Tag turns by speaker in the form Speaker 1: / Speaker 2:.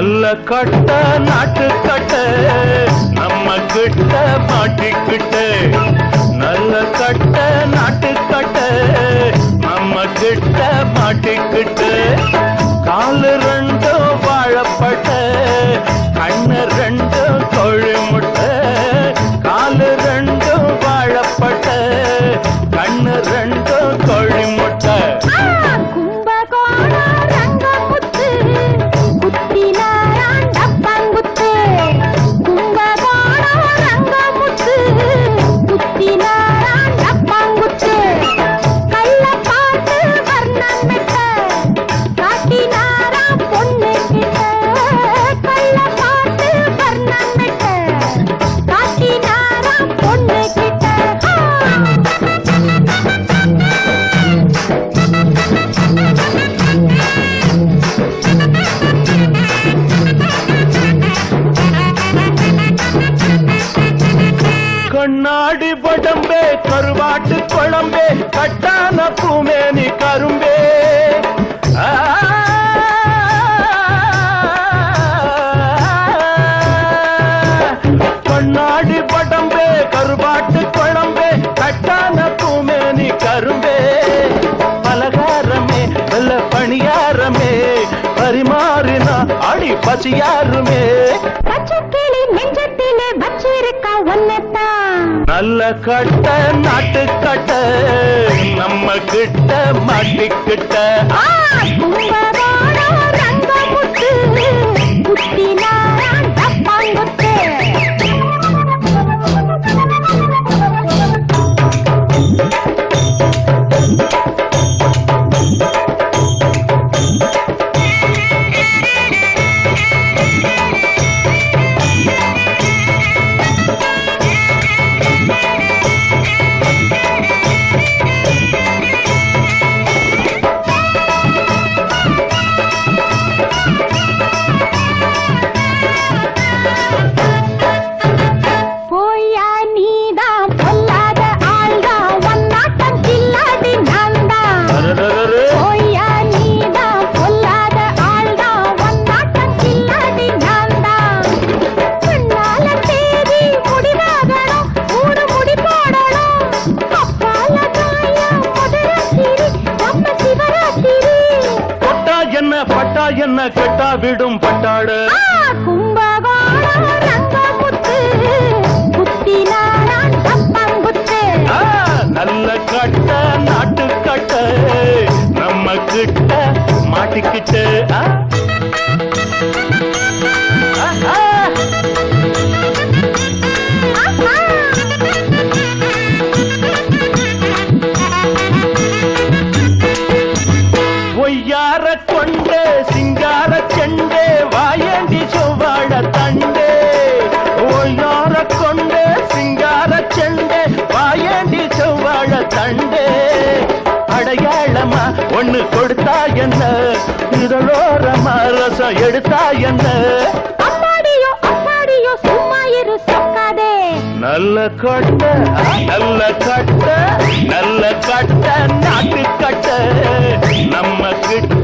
Speaker 1: நல்ல கட்ட நாட்டு கட்ட நம்ம கிட்ட
Speaker 2: மாட்டிக்க
Speaker 1: பொன்னாடி படம்பே கருவாட்டு குழம்பே கட்டான பூமேனி கரும்பே பொன்னாடி படம்பே கருவாட்டு குழம்பே கட்டான பூமேனி கரும்பே பலகாரமே வெள்ள பணியாரமே பரிமாறினா அடி பசியாருமே
Speaker 2: பச்சைக்கிளி நெஞ்சத்திலே வச்சிருக்கா ஒன்னத்தான்
Speaker 1: நல்ல கட்ட நாட்டு கட்ட நம்ம கிட்ட மாட்டிக்கிட்ட. என்ன கெட்டா விடும் பட்டாடு. நல்ல கட்ட நாட்டு கட்ட. நம்ம கிட்ட ஒண்ணு கொடுத்தா என்ன? இதழோரமா ரசம் எடுத்தா என்ன?
Speaker 2: அம்மாடியோ அம்மாடியோ சும்மா இரு சொக்காதே.
Speaker 1: நல்ல கட்ட நல்ல கட்ட நல்ல கட்ட நாட்டு கட்ட நம்ம கிட்ட